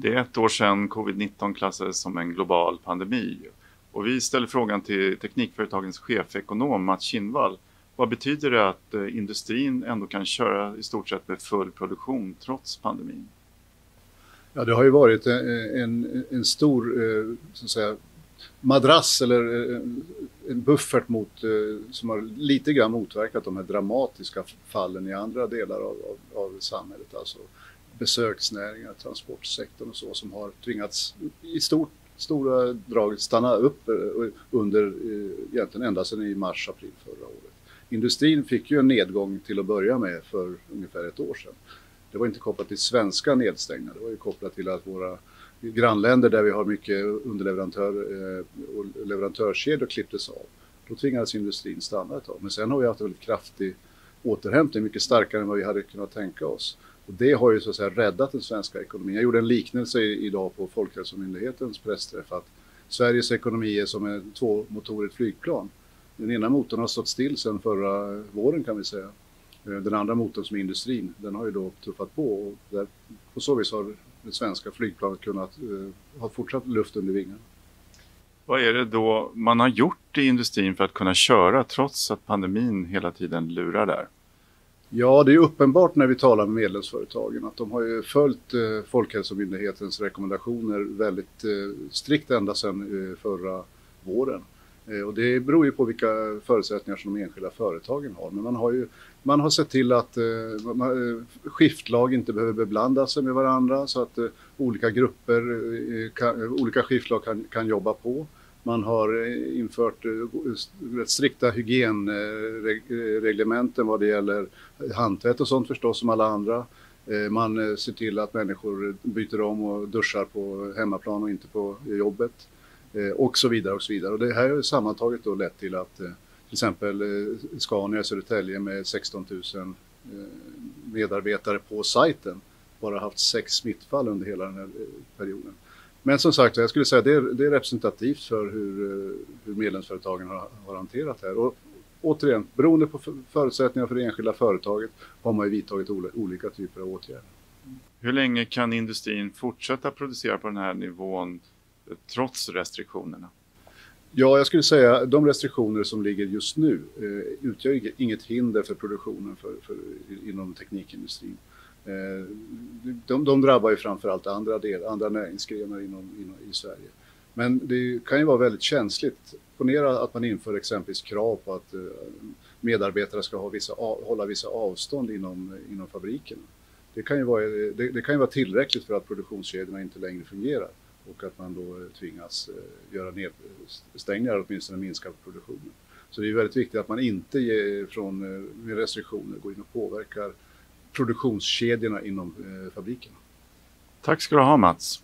Det är ett år sedan covid-19 klassades som en global pandemi. Och vi ställer frågan till Teknikföretagens chefekonom Mats Kinnvall. Vad betyder det att eh, industrin ändå kan köra i stort sett med full produktion trots pandemin? Ja, det har ju varit en, en, en stor eh, så att säga, madrass eller en buffert mot, som har lite grann motverkat de här dramatiska fallen i andra delar av, av, av samhället. Alltså besöksnäringar, transportsektorn och så som har tvingats i stort, stora drag stanna upp eh, under eh, egentligen ända sedan i mars, april förra året. Industrin fick ju en nedgång till att börja med för ungefär ett år sedan. Det var inte kopplat till svenska nedstängningar, det var ju kopplat till att våra grannländer där vi har mycket underleverantörer eh, och leverantörskedjor klipptes av. Då tvingades industrin stanna ett tag. Men sen har vi haft en väldigt kraftig återhämtning, mycket starkare än vad vi hade kunnat tänka oss. Och det har ju så att säga räddat den svenska ekonomin. Jag gjorde en liknelse idag på Folkhälsomyndighetens pressträff att Sveriges ekonomi är som ett tvåmotorigt flygplan. Den ena motorn har stått still sedan förra våren kan vi säga. Eh, den andra motorn som är industrin, den har ju då tuffat på och där, på så vis har det svenska flygplanet kunnat uh, ha fortsatt luft under vingarna. Vad är det då man har gjort i industrin för att kunna köra trots att pandemin hela tiden lurar där? Ja, det är uppenbart när vi talar med medlemsföretagen att de har ju följt eh, Folkhälsomyndighetens rekommendationer väldigt eh, strikt ända sedan eh, förra våren. Eh, och det beror ju på vilka förutsättningar som de enskilda företagen har. Men man har ju man har sett till att eh, man, eh, skiftlag inte behöver beblanda sig med varandra så att eh, olika grupper, eh, eh kan, olika skiftlag kan, kan jobba på. Man har eh, infört eh, eh, rätt strikta hygienreglementen vad det gäller handtvätt och sånt förstås som alla andra. Man ser till att människor byter om och duschar på hemmaplan och inte på jobbet. Och så vidare och så vidare. Och det här har sammantaget då lett till att till exempel Scania i Södertälje med 16 000 medarbetare på sajten bara haft sex smittfall under hela den här perioden. Men som sagt, jag skulle säga det är, det är representativt för hur, hur medlemsföretagen har, har hanterat det här. Och återigen, beroende på förutsättningarna för det enskilda företaget har man ju vidtagit olika typer av åtgärder. Hur länge kan industrin fortsätta producera på den här nivån trots restriktionerna? Ja, jag skulle säga de restriktioner som ligger just nu eh, utgör inget hinder för produktionen för, för, inom teknikindustrin. Eh, de, de drabbar ju framförallt andra, del, andra näringsgrenar inom, inom, i Sverige. Men det kan ju vara väldigt känsligt. Ponera att man inför exempelvis krav på att eh, medarbetare ska ha vissa, hålla vissa avstånd inom, inom fabrikerna. Det kan, ju vara, eh, det, det kan ju vara tillräckligt för att produktionskedjorna inte längre fungerar och att man då tvingas göra nedstängningar, åtminstone minska produktionen. Så det är väldigt viktigt att man inte från, med restriktioner går in och påverkar produktionskedjorna inom fabriken. fabrikerna. Tack ska du ha Mats.